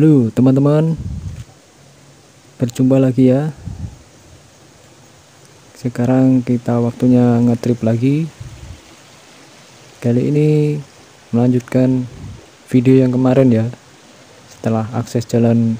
Halo teman-teman. Berjumpa lagi ya. Sekarang kita waktunya ngetrip lagi. Kali ini Melanjutkan Video yang kemarin ya Setelah akses jalan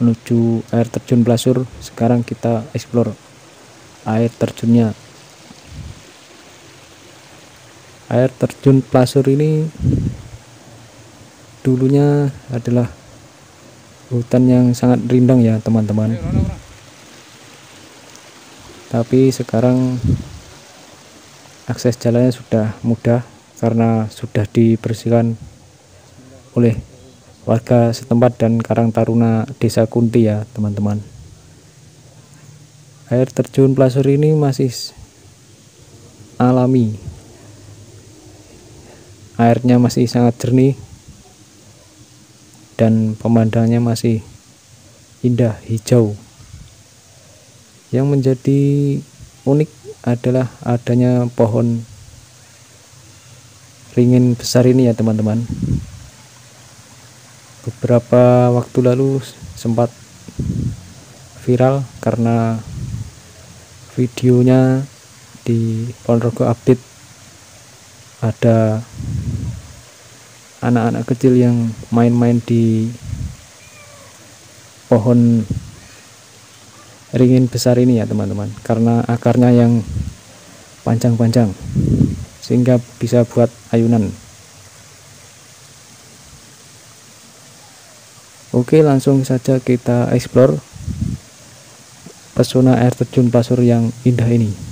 Menuju air terjun Plasur Sekarang kita explore Air terjunnya. Air terjun Plasur ini dulunya adalah hutan yang sangat rindang ya teman-teman. Tapi sekarang akses jalannya sudah mudah karena sudah dibersihkan oleh warga setempat dan Karang Taruna Desa Kunti ya teman-teman. Air terjun Plasur ini masih alami. Airnya masih sangat jernih dan pemandangannya masih indah hijau. Yang menjadi unik adalah adanya pohon ringin besar ini ya teman-teman. Beberapa waktu lalu sempat viral karena videonya di Ponorogo Update. Ada anak-anak kecil yang main-main di pohon ringin besar ini ya teman-teman. Karena akarnya yang panjang-panjang sehingga bisa buat ayunan. Oke langsung saja kita explore pesona air terjun pasur yang indah ini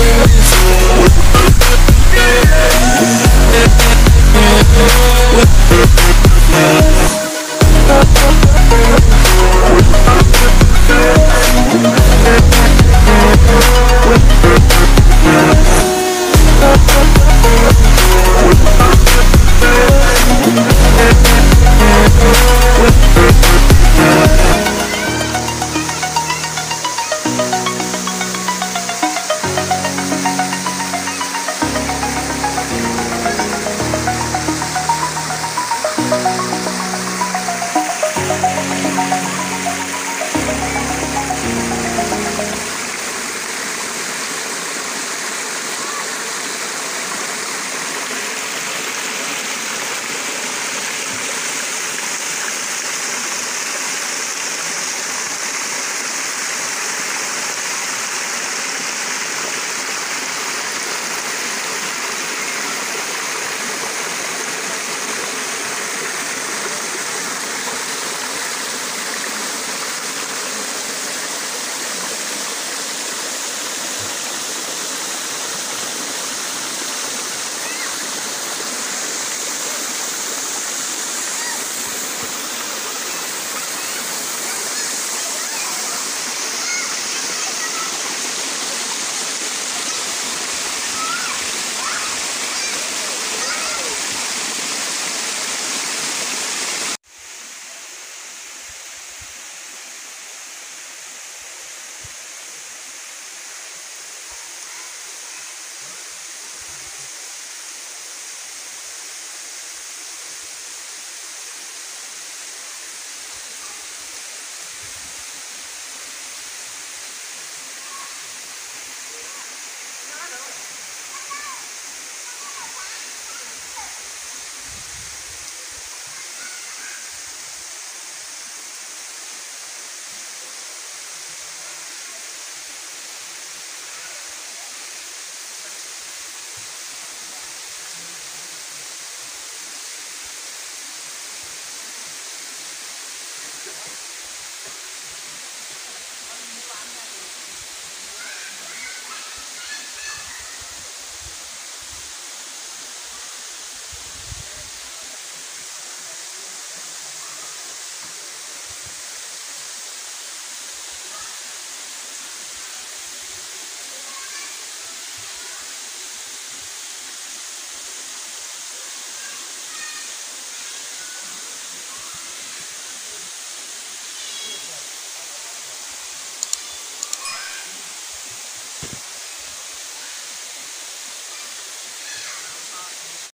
Yeah.